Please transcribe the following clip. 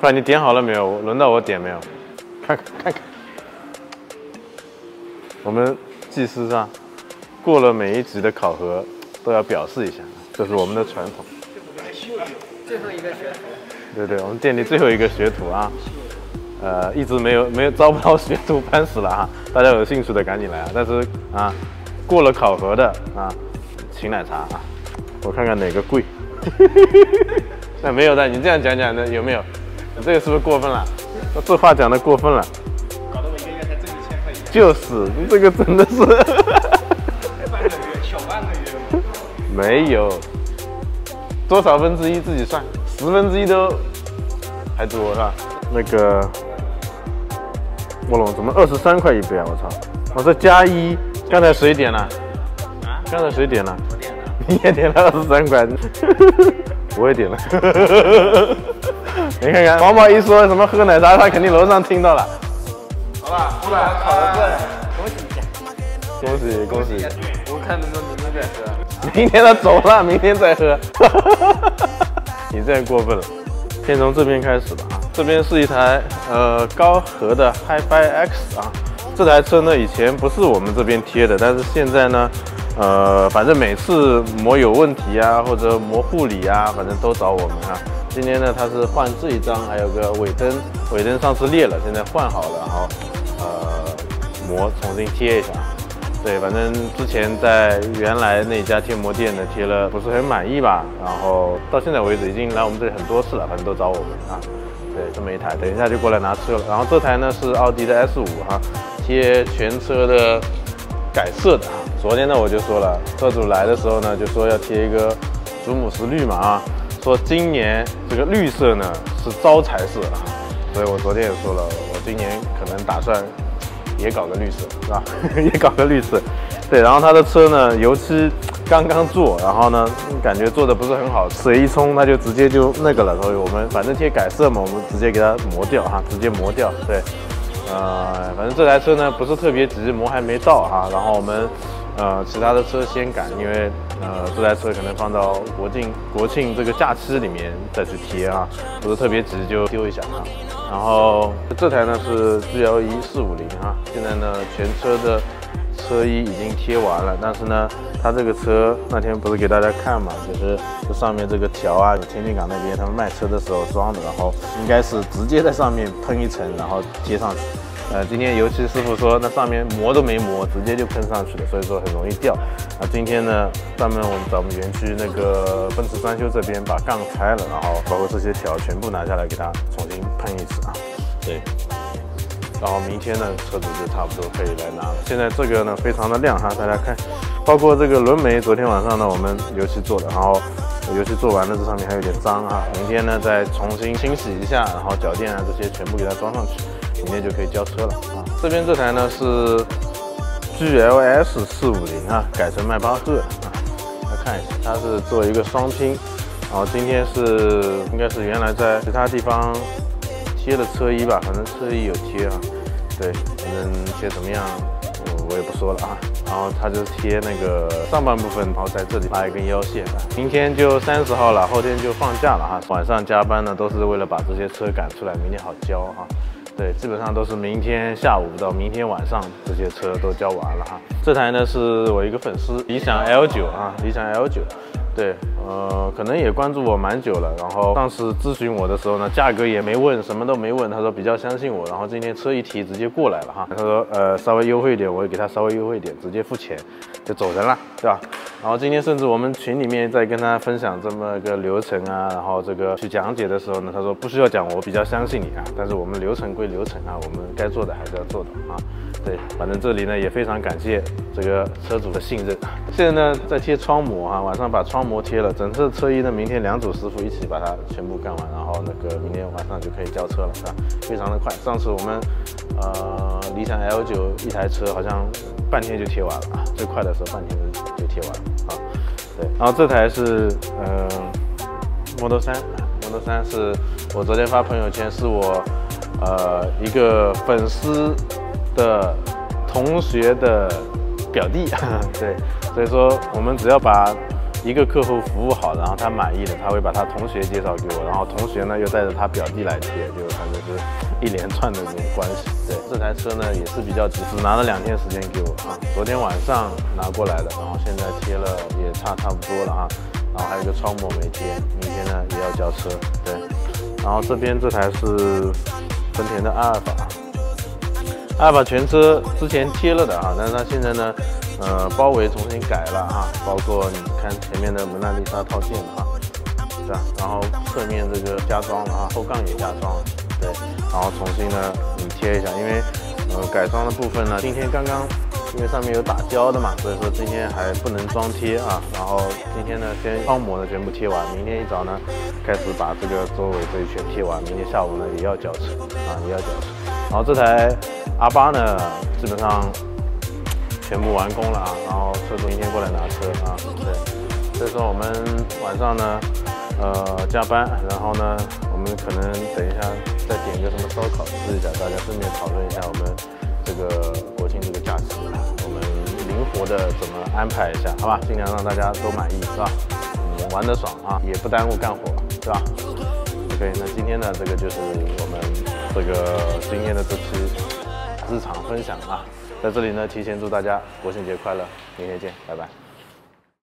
快，你点好了没有？轮到我点没有？看看看看。我们技师上过了每一级的考核，都要表示一下，这是我们的传统。最后一个学徒。对对，我们店里最后一个学徒啊，呃，一直没有没有招不到学徒，烦死了啊！大家有兴趣的赶紧来啊！但是啊，过了考核的啊，请奶茶啊，我看看哪个贵。那没有的，你这样讲讲的有没有？你这个是不是过分了？这话讲的过分了。搞得我一个月才挣一千块钱。就是你这个真的是。半个月，小半个月。没有，多少分之一自己算，十分之一都还多是吧？那个卧龙怎么二十三块一杯啊？我操！我这加一，刚才谁点了？啊？刚才谁点了？我点了。你也点了二十三块。我也点了，你看看，黄毛一说什么喝奶茶，他肯定楼上听到了。好吧，我把它考了过来，恭喜一下，恭喜恭喜！我看能不能明天再喝。明天他走了，明天再喝。你这过分了。先从这边开始吧啊，这边是一台呃高和的 HiFi X 啊，这台车呢以前不是我们这边贴的，但是现在呢。呃，反正每次膜有问题啊，或者膜护理啊，反正都找我们啊。今天呢，他是换这一张，还有个尾灯，尾灯上次裂了，现在换好了，然后呃膜重新贴一下。对，反正之前在原来那家贴膜店呢贴了不是很满意吧，然后到现在为止已经来我们这里很多次了，反正都找我们啊。对，这么一台，等一下就过来拿车了。然后这台呢是奥迪的 S 五哈，贴全车的。改色的，昨天呢我就说了，车主来的时候呢就说要贴一个祖母石绿嘛啊，说今年这个绿色呢是招财色啊，所以我昨天也说了，我今年可能打算也搞个绿色 是吧？也搞个绿色，对，然后他的车呢油漆刚刚做，然后呢感觉做的不是很好，水一冲它就直接就那个了，所以我们反正贴改色嘛，我们直接给它磨掉哈，直接磨掉，对。呃，反正这台车呢不是特别急，膜还没到哈。然后我们呃其他的车先赶，因为呃这台车可能放到国庆国庆这个假期里面再去贴啊，不是特别急就丢一下哈。然后这台呢是 GLE 四五零哈，现在呢全车的车衣已经贴完了，但是呢它这个车那天不是给大家看嘛，就是这上面这个条啊，天津港那边他们卖车的时候装的，然后应该是直接在上面喷一层，然后贴上去。呃，今天油漆师傅说，那上面磨都没磨，直接就喷上去了，所以说很容易掉。那今天呢，专门我们找我们园区那个奔驰专修这边把杠拆了，然后包括这些条全部拿下来给它重新喷一次啊。对。然后明天呢，车主就差不多可以来拿了。现在这个呢，非常的亮哈，大家看，包括这个轮眉，昨天晚上呢我们油漆做的，然后油漆做完了，这上面还有点脏啊。明天呢再重新清洗一下，然后脚垫啊这些全部给它装上去。明天就可以交车了啊！这边这台呢是 GLS 四五零啊，改成迈巴赫啊。来看一下，它是做一个双拼，然后今天是应该是原来在其他地方贴的车衣吧，反正车衣有贴啊。对，反正贴怎么样，我我也不说了啊。然后它就贴那个上半部分，然后在这里拉一根腰线。明天就三十号了，后天就放假了哈。晚上加班呢，都是为了把这些车赶出来，明天好交哈。对，基本上都是明天下午到明天晚上，这些车都交完了哈。这台呢是我一个粉丝，理想 L 九啊，理想 L 九。对，呃，可能也关注我蛮久了，然后当时咨询我的时候呢，价格也没问，什么都没问，他说比较相信我，然后今天车一提直接过来了哈，他说呃稍微优惠一点，我也给他稍微优惠一点，直接付钱就走人了，对吧？然后今天甚至我们群里面在跟他分享这么个流程啊，然后这个去讲解的时候呢，他说不需要讲，我比较相信你啊。但是我们流程归流程啊，我们该做的还是要做的啊。对，反正这里呢也非常感谢这个车主的信任。现在呢在贴窗膜啊，晚上把窗膜贴了，整车车衣呢明天两组师傅一起把它全部干完，然后那个明天晚上就可以交车了，是吧？非常的快。上次我们呃理想 L 九一台车好像半天就贴完了啊，最快的时候半天就贴完了。啊，对，然后这台是嗯，Model 3，Model 3是我昨天发朋友圈，是我呃一个粉丝的同学的表弟，对，所以说我们只要把一个客户服务好，然后他满意了，他会把他同学介绍给我，然后同学呢又带着他表弟来贴，就反正是一连串的这种关系。对，这台车呢也是比较急，只拿了两天时间给我啊，昨天晚上拿过来的，然后现在贴了也差差不多了啊，然后还有个超模没贴，明天呢也要交车。对，然后这边这台是丰田的阿尔法，阿尔法全车之前贴了的啊，但是它现在呢。呃，包围重新改了啊，包括你看前面的蒙娜丽莎套件啊，是吧？然后侧面这个加装了啊，后杠也加装了，对，然后重新呢你贴一下，因为呃改装的部分呢，今天刚刚因为上面有打胶的嘛，所以说今天还不能装贴啊。然后今天呢先双模的全部贴完，明天一早呢开始把这个周围这一圈贴完，明天下午呢也要交车啊，也要交车。然后这台 R8 呢，基本上。全部完工了啊，然后车主明天过来拿车啊，对，所以说我们晚上呢，呃加班，然后呢，我们可能等一下再点个什么烧烤吃一下，大家顺便讨论一下我们这个国庆这个假期，我们灵活的怎么安排一下，好吧，尽量让大家都满意，是吧？嗯，玩得爽啊，也不耽误干活，是吧？OK，那今天呢，这个就是我们这个今天的这期日常分享啊。在这里呢，提前祝大家国庆节快乐！明天见，拜拜。